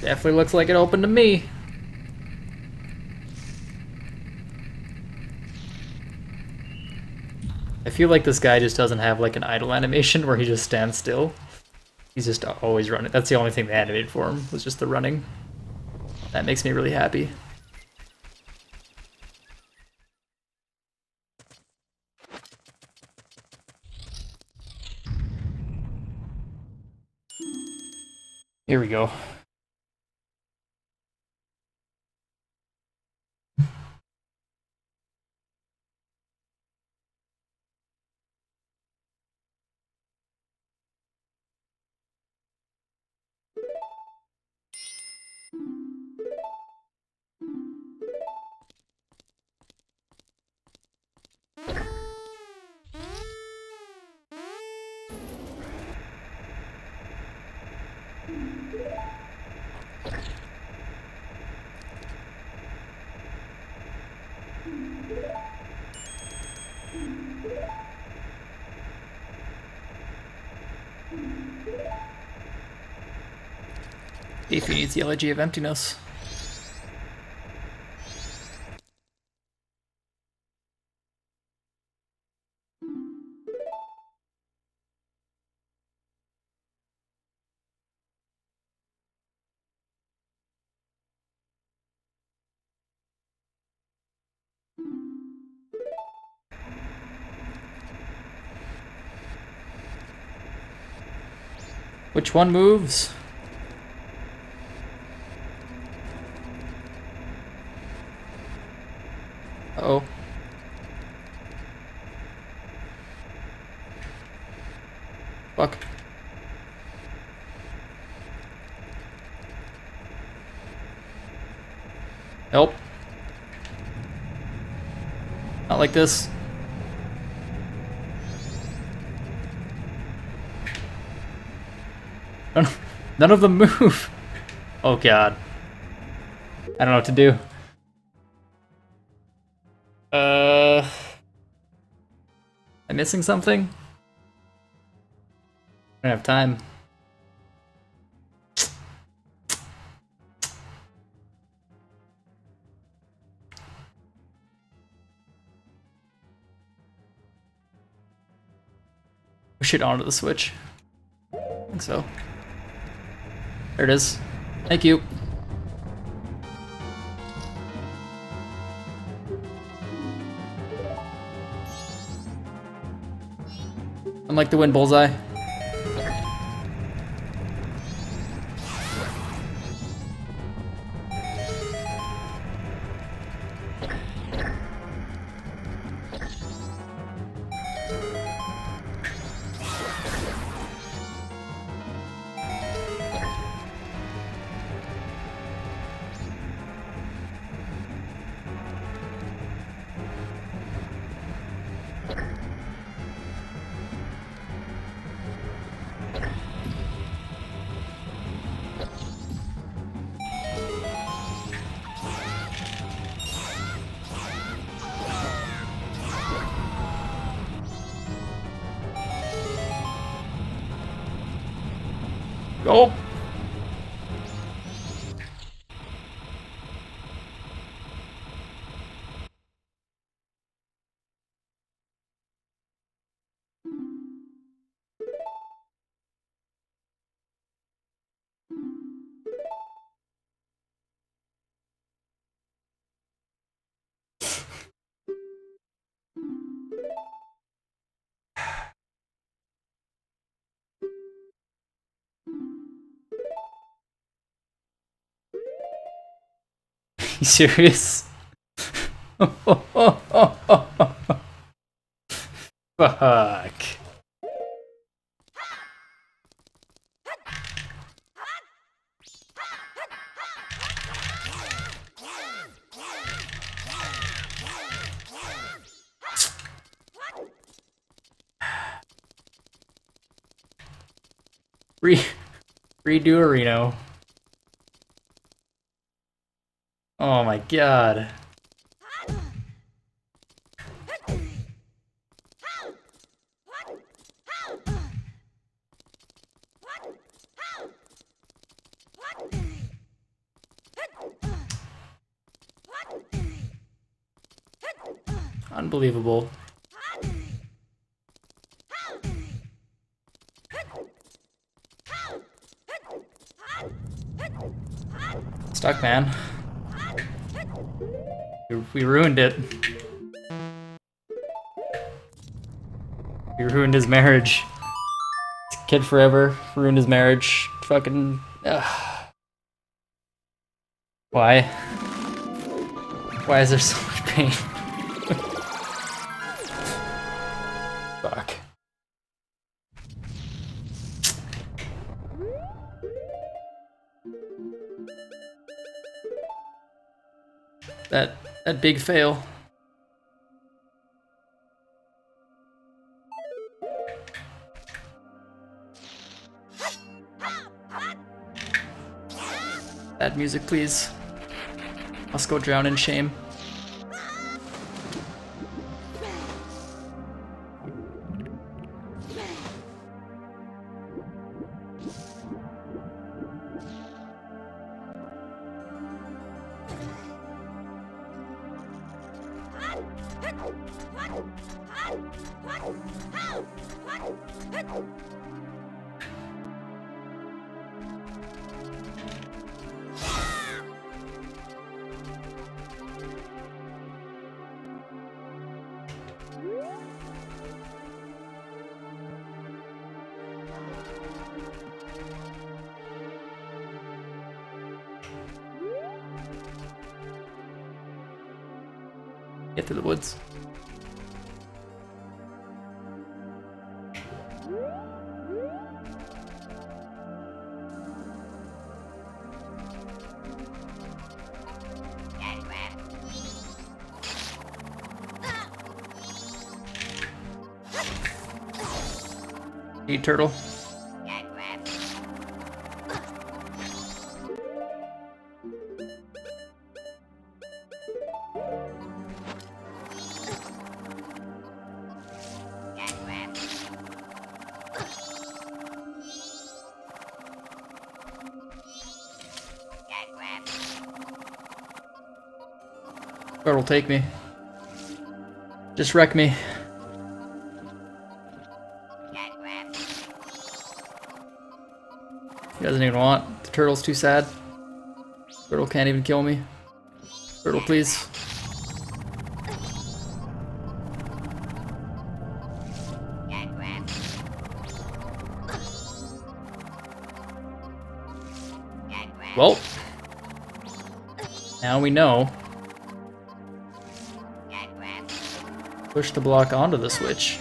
Definitely looks like it opened to me. I feel like this guy just doesn't have like an idle animation where he just stands still. He's just always running. That's the only thing they animated for him, was just the running. That makes me really happy. Here we go. If he needs the Elegy of Emptiness. Which one moves? Uh oh. Fuck. Nope. Not like this. None, none of them move. Oh god. I don't know what to do. Uh, am missing something? I don't have time. Push it onto the switch. I think so. There it is. Thank you. I'd like to win bullseye. Go. You serious? Fuck. Re redo Reno. my god. Unbelievable. Stuck, man. We ruined it. We ruined his marriage. Kid forever, ruined his marriage. Fucking. Ugh. Why? Why is there so much pain? Fuck. That that big fail. Bad music, please. Must go drown in shame. Get through the woods. Eat turtle. Turtle, take me. Just wreck me. He doesn't even want. The turtle's too sad. Turtle can't even kill me. Turtle, please. Well, now we know. Push the block onto the switch.